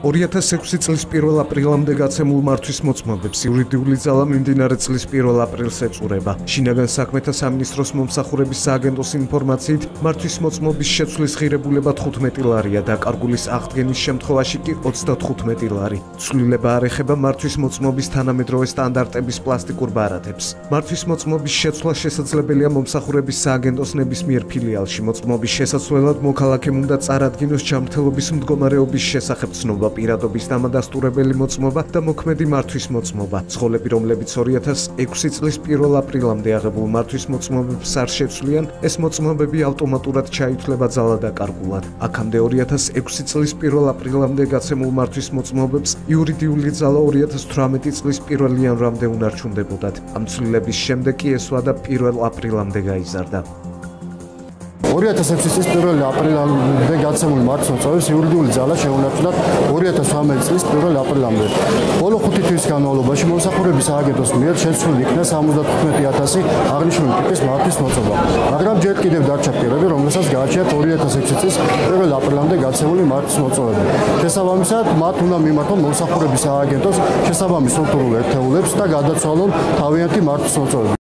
2006 წლის 1 აპრილამდე გაცემულ მართვის მოწმობებს იურიდიული ძალა მიმდინარე წლის 1 აპრილს ეწურება. შინაგან საქმეთა სამინისტროს მომსახურების სააგენტოს ინფორმაციით, მართვის მოწმობის შეცვლის ღირებულება 15 ლარია და კარგულის აღდგენის შემთხვევაში კი 35 ლარი. ცვლილება არ ეხება მართვის მოწმობის თანამედროვე სტანდარტების პლასტიკურ ბარათებს. მართვის მოწმობის შეცვლა შესაძლებელია მომსახურების სააგენტოს ნებისმიერ ფილიალში. მოწმობის შესაძლებლად მოქალაქემ უნდა წარადგინოს ჯანმრთელობის მდგომარეობის შესახებ ცნობა პირადობის დამადასტურებელი მოწმობა და მოქმედი მართვის მოწმობა. ცხოლები, რომლებიც 2006 წლის 1 აპრილამდე აღებულ მართვის მოწმობებს არ შეცვლიან, ეს მოწმობები ავტომატურად ჩაითვლება ძალადაკარგულად. აქამდე 2006 წლის 1 აპრილამდე გაცემულ მართვის მოწმობებს იურიდიული ძალა 2018 წლის 1 იანვრამდე უნარჩუნდებოდათ. ამ ცვლილების შემდეგ კი ესვა და 1 აპრილამდე გაიზარდა. 2006 წლის 1 აპრილამდე გაცემული მართვის მოწვევის იურიდიული ძალა შეუნარჩუნდა 2018 წლის 1 აპრილამდე. ბოლო 5 თვის განმავლობაში მომსახურების სააგენტოს მიერ შეცვლილი იქნა 75000 აღნიშნული ტიპის მართვის მოწვევა. მაგრამ ჯერ კიდევ დარჩა პირები, რომლებსაც გააჩნიათ 2006 წლის 1 აპრილამდე გაცემული მართვის მოწვევები. შესაბამისად, მათ უნდა მიმართონ მომსახურების სააგენტოს შესაბამის სტრუქტურულ ერთეულებს და გადაცვალონ თავიანთი მართვის მოწვევები.